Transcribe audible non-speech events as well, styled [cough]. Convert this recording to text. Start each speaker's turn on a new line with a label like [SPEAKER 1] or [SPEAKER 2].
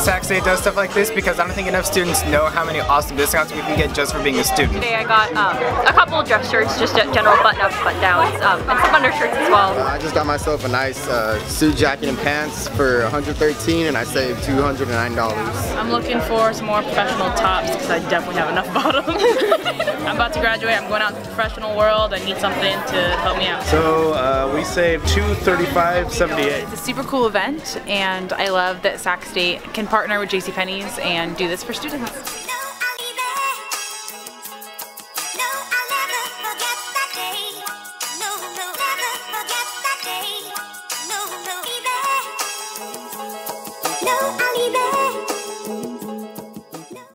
[SPEAKER 1] Sac State does stuff like this because I don't think enough students know how many awesome discounts we can get just for being a student.
[SPEAKER 2] Today I got um, a couple of dress shirts, just general button-ups, button-downs, um, and some undershirts as well.
[SPEAKER 3] I just got myself a nice uh, suit jacket and pants for 113 and I saved $209.
[SPEAKER 4] I'm looking for some more professional tops because I definitely have enough [laughs] bottoms. I'm about to graduate. I'm going out to the professional world. I need something to help me out.
[SPEAKER 5] So uh, we saved 235.78.
[SPEAKER 6] It's a super cool event, and I love that Sac State can partner with JCPenney's and do this for students. No.